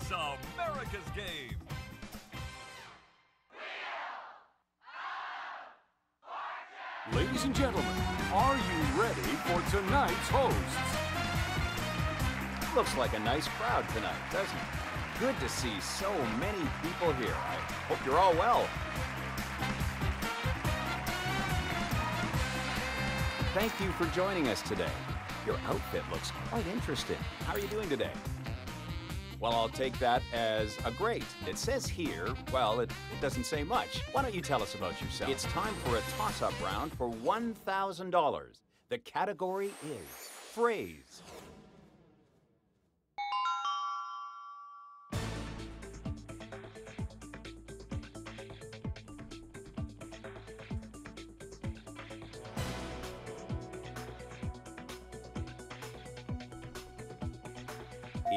It's America's game. Ladies and gentlemen, are you ready for tonight's hosts? Looks like a nice crowd tonight, doesn't it? Good to see so many people here. I hope you're all well. Thank you for joining us today. Your outfit looks quite interesting. How are you doing today? Well, I'll take that as a great. It says here, well, it, it doesn't say much. Why don't you tell us about yourself? It's time for a toss up round for $1,000. The category is phrase.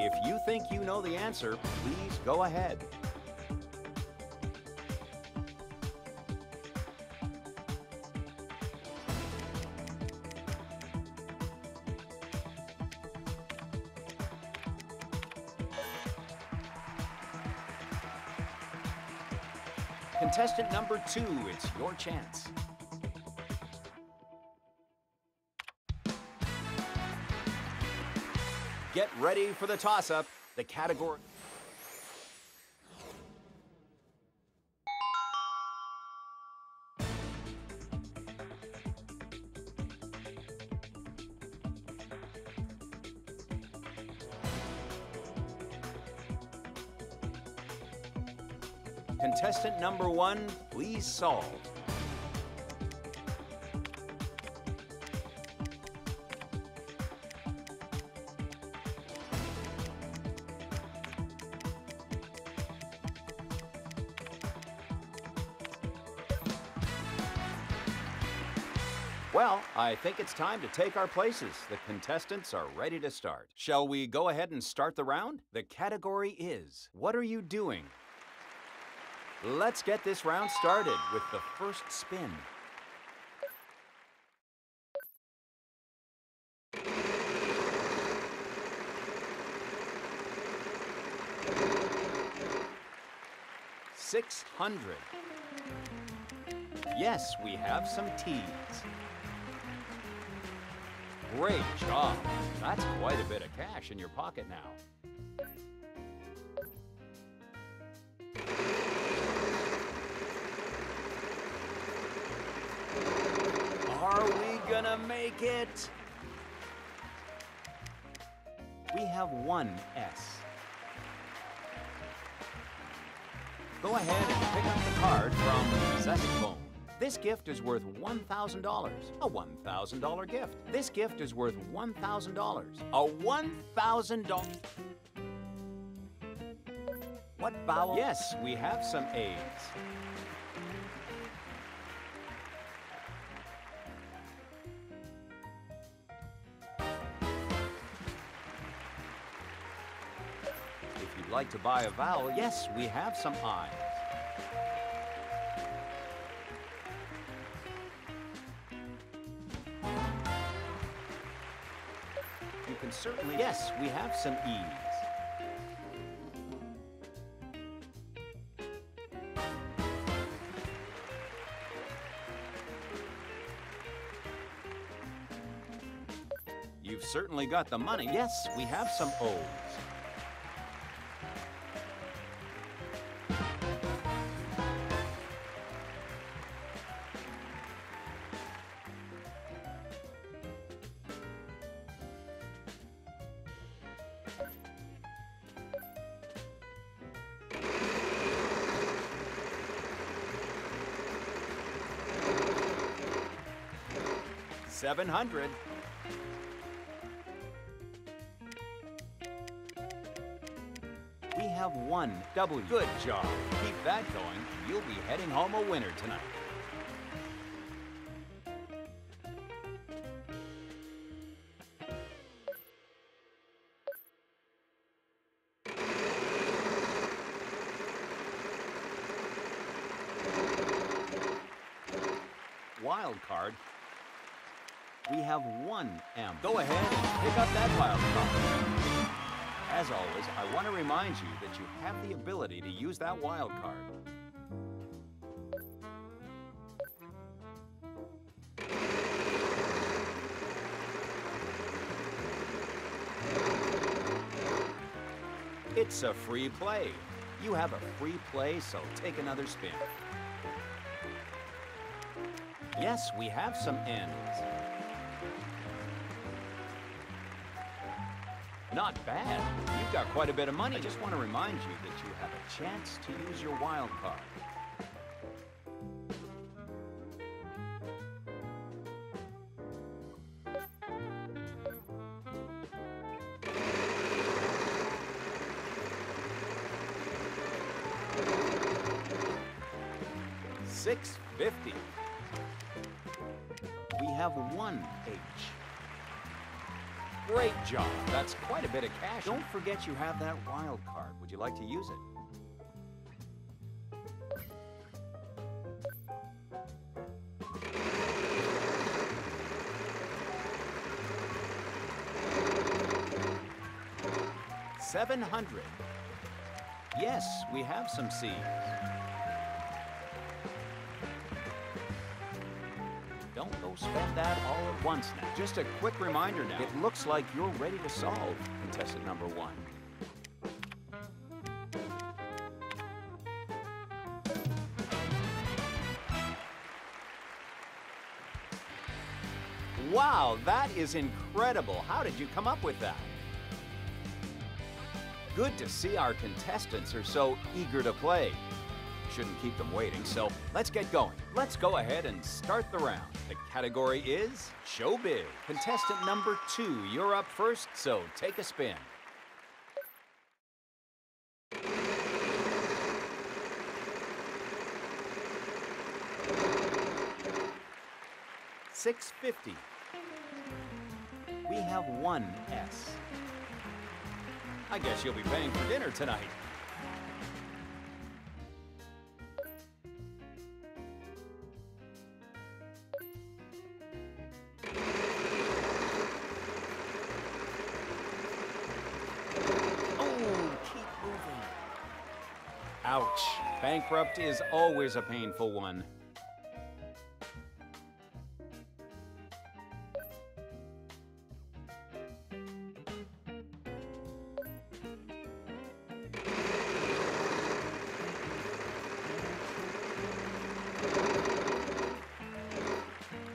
If you think you know the answer, please go ahead. Contestant number two, it's your chance. Ready for the toss up. The category. Contestant number one, please solve. I think it's time to take our places. The contestants are ready to start. Shall we go ahead and start the round? The category is What are you doing? Let's get this round started with the first spin. Six hundred. Yes, we have some T's. Great job. That's quite a bit of cash in your pocket now. Are we gonna make it? We have one S. Go ahead and pick up the card from Zestphone. This gift is worth $1,000. A $1,000 gift. This gift is worth $1,000. A $1,000. What vowel? Yes, we have some A's. If you'd like to buy a vowel, yes, we have some I's. Certainly, yes, we have some E's. You've certainly got the money. Yes, we have some O's. Seven hundred. We have one W. Good job. Keep that going. You'll be heading home a winner tonight. 1M. Go ahead and pick up that wild card. As always, I want to remind you that you have the ability to use that wild card. It's a free play. You have a free play, so take another spin. Yes, we have some ends. Not bad. You've got quite a bit of money. I just want to remind you that you have a chance to use your wild card. Six fifty. We have one H. Great job. Quite a bit of cash. Don't forget you have that wild card. Would you like to use it? Seven hundred. Yes, we have some C's. Spend that all at once now. Just a quick reminder now. It looks like you're ready to solve contestant number one. Wow, that is incredible. How did you come up with that? Good to see our contestants are so eager to play. Shouldn't keep them waiting, so let's get going. Let's go ahead and start the round. The category is Showbiz. Contestant number two, you're up first, so take a spin. Six fifty. We have one S. I guess you'll be paying for dinner tonight. Ouch. Bankrupt is always a painful one.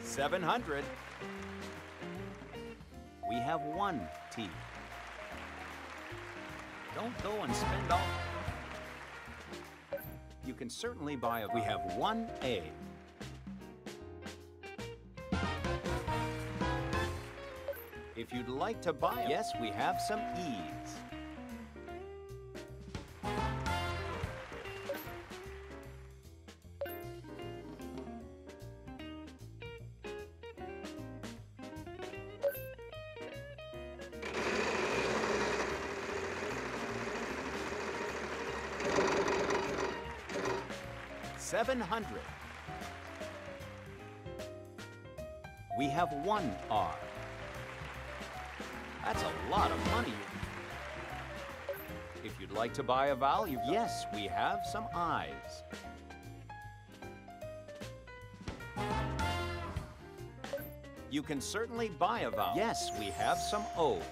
Seven hundred. Can certainly buy a. We have one A. If you'd like to buy. Yes, we have some E's. Seven hundred. We have one R. That's a lot of money. If you'd like to buy a vowel, yes, we have some I's. You can certainly buy a vowel. Yes, we have some O's.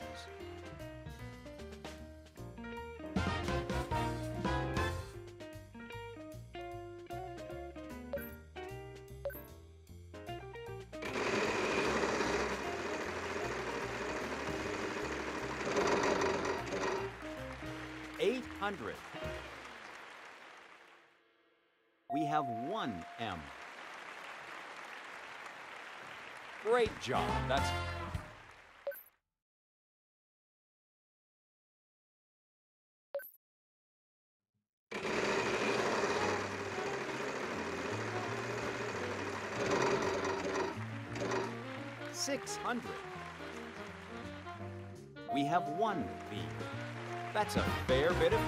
Eight hundred. We have one M. Great job. That's six hundred. We have one V. That's a fair bit of.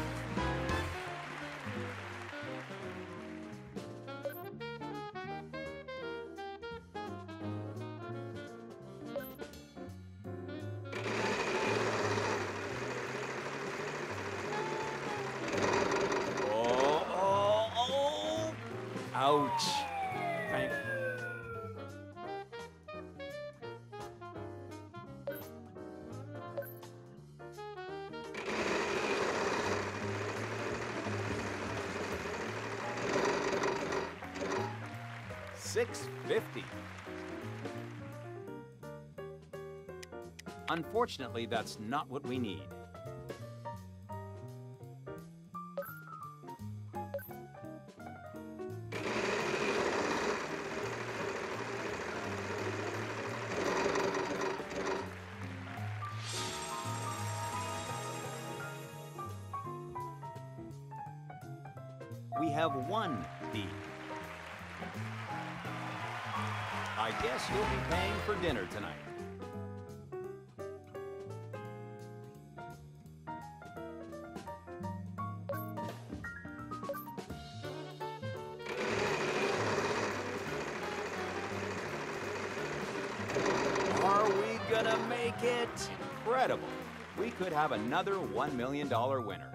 Unfortunately, that's not what we need. We have one B. I guess you'll be paying for dinner tonight. We could have another $1 million winner.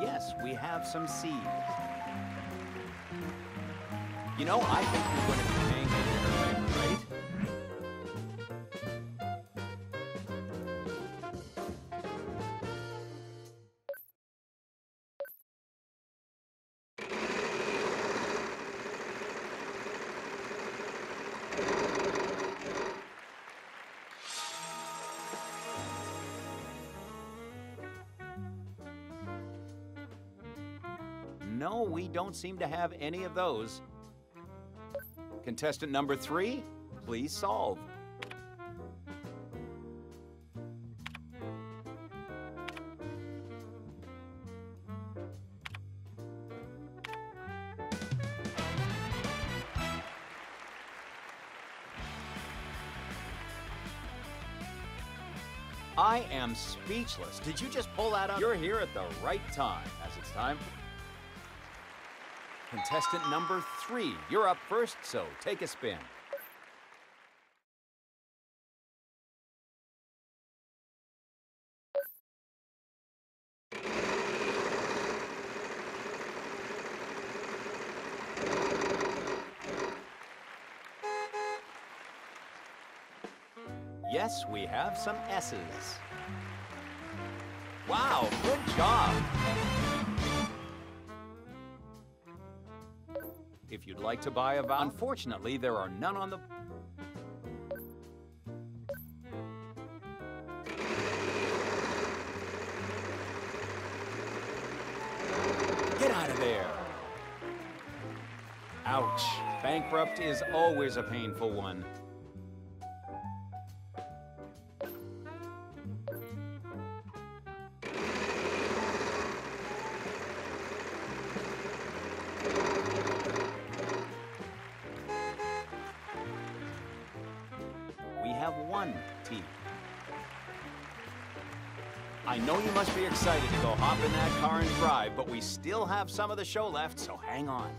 Yes, we have some seeds. You know, I think we're going to be paying we don't seem to have any of those. Contestant number three, please solve. I am speechless. Did you just pull that out? You're here at the right time, as it's time Contestant number three, you're up first, so take a spin. Yes, we have some S's. Wow, good job. You'd like to buy a voucher, unfortunately, there are none on the. Get out of there! Ouch. Bankrupt is always a painful one. Have one T. I know you must be excited to go hop in that car and drive, but we still have some of the show left, so hang on.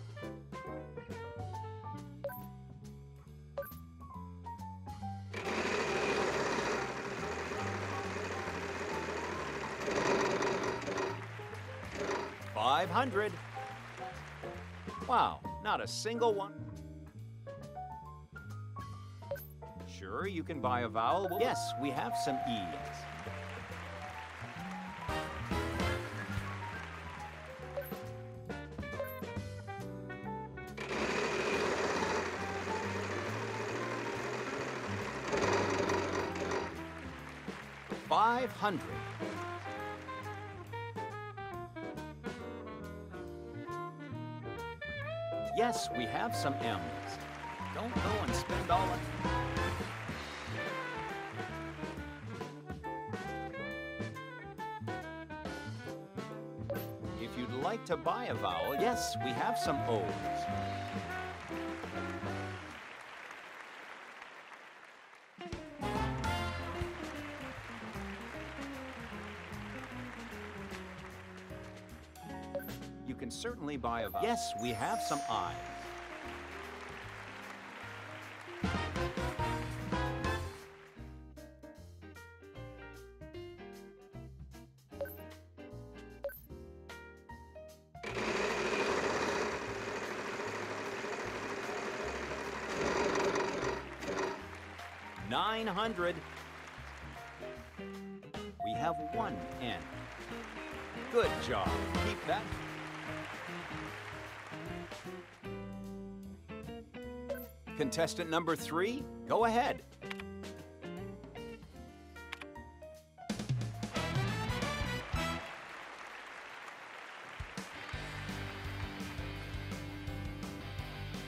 Five hundred. Wow, not a single one. Sure, you can buy a vowel. Well, Yes, we have some E's. Five hundred. Yes, we have some M's. Don't go and spend all of to buy a vowel, yes, we have some O's. You can certainly buy a vowel. Yes, we have some I's. 900. We have one N. Good job. Keep that. Contestant number three, go ahead.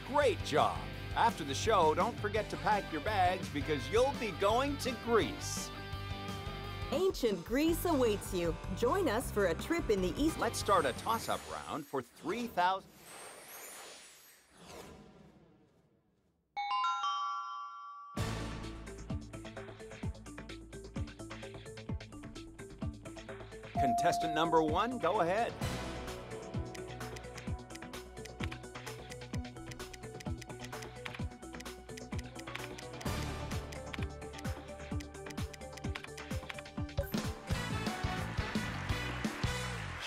Great job. After the show, don't forget to pack your bags because you'll be going to Greece. Ancient Greece awaits you. Join us for a trip in the East. Let's start a toss-up round for 3,000. Contestant number one, go ahead.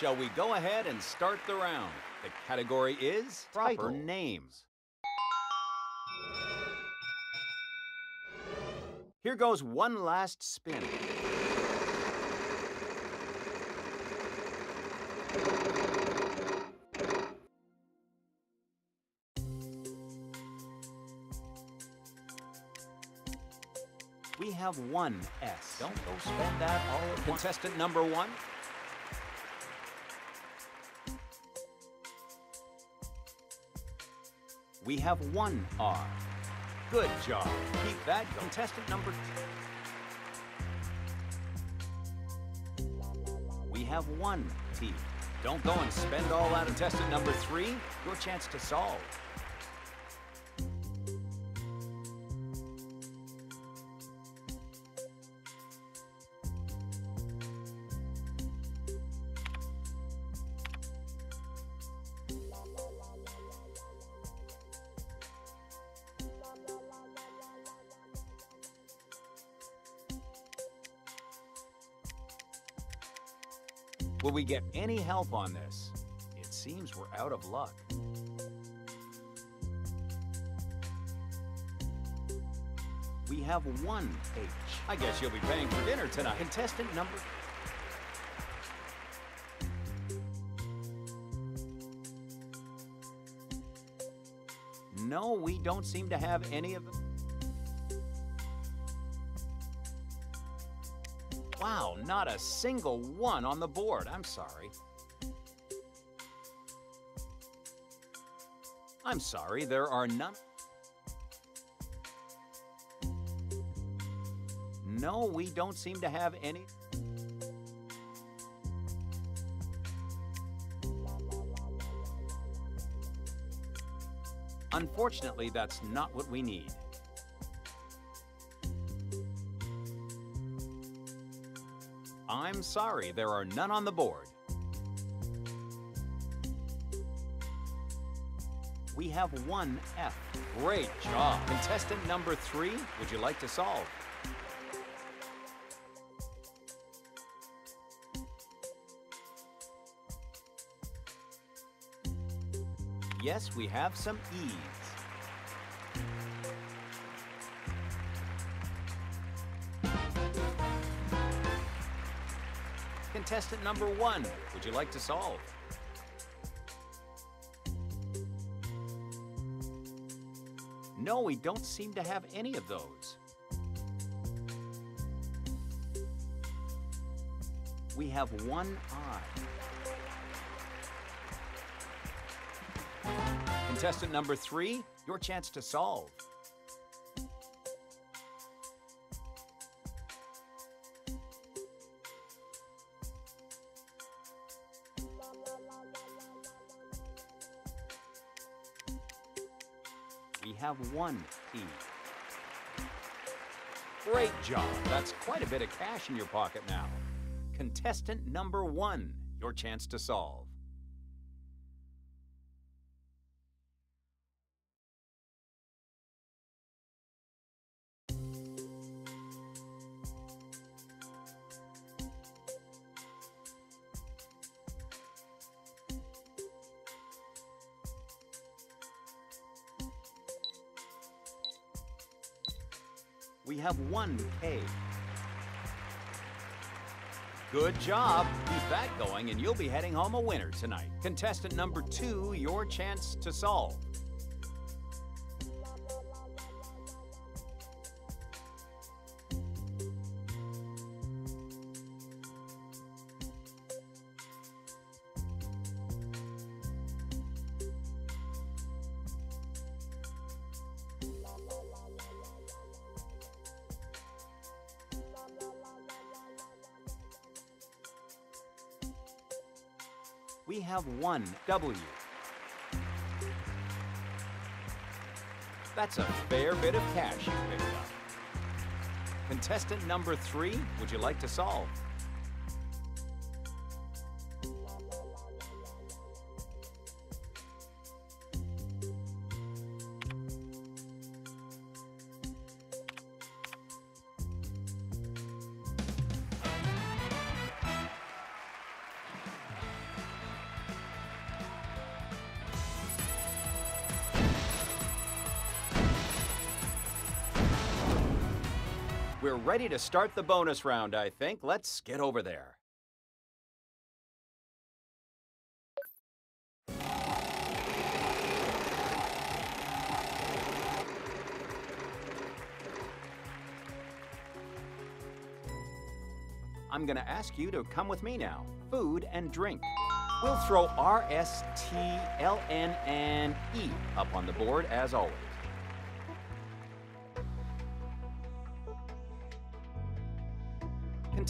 Shall we go ahead and start the round? The category is proper names. Here goes one last spin. We have one S. Don't go spend that all at once. Contestant number one. We have one R. Good job. Keep that going. Contestant number two. We have one T. Don't go and spend all that. On contestant number three, your chance to solve. Will we get any help on this? It seems we're out of luck. We have one H. I guess you'll be paying for dinner tonight. Contestant number. No, we don't seem to have any of them. Wow, not a single one on the board. I'm sorry. I'm sorry, there are none. No, we don't seem to have any. Unfortunately, that's not what we need. I'm sorry, there are none on the board. We have one F. Great job. Contestant number three, would you like to solve? Yes, we have some E's. Contestant number one, would you like to solve? No, we don't seem to have any of those. We have one I. Contestant number three, your chance to solve. Have one E. Great job. That's quite a bit of cash in your pocket now. Contestant number one, your chance to solve. We have one K. Good job. Keep that going, and you'll be heading home a winner tonight. Contestant number two, your chance to solve. 1W. That's a fair bit of cash you picked up. Contestant number three, would you like to solve? Ready to start the bonus round, I think. Let's get over there. I'm going to ask you to come with me now. Food and drink. We'll throw R, S, T, L, N, and E up on the board as always.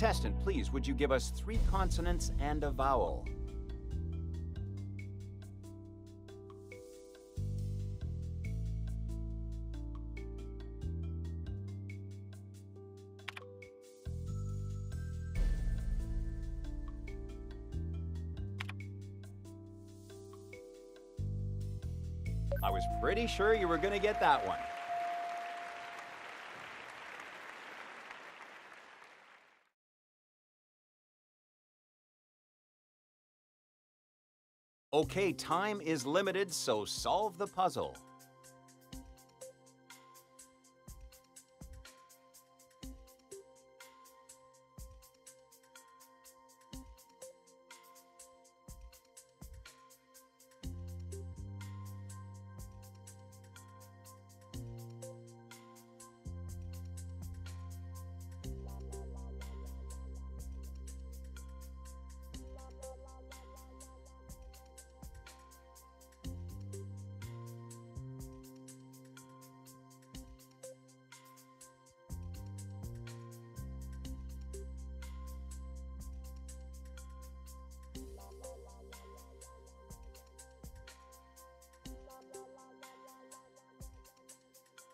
Contestant, please, would you give us three consonants and a vowel? I was pretty sure you were going to get that one. Okay, time is limited, so solve the puzzle.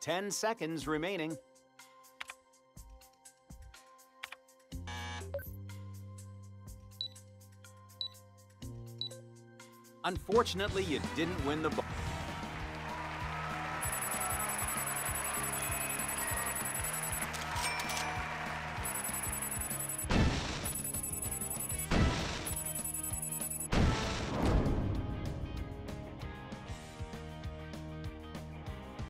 Ten seconds remaining. Unfortunately, you didn't win the ball.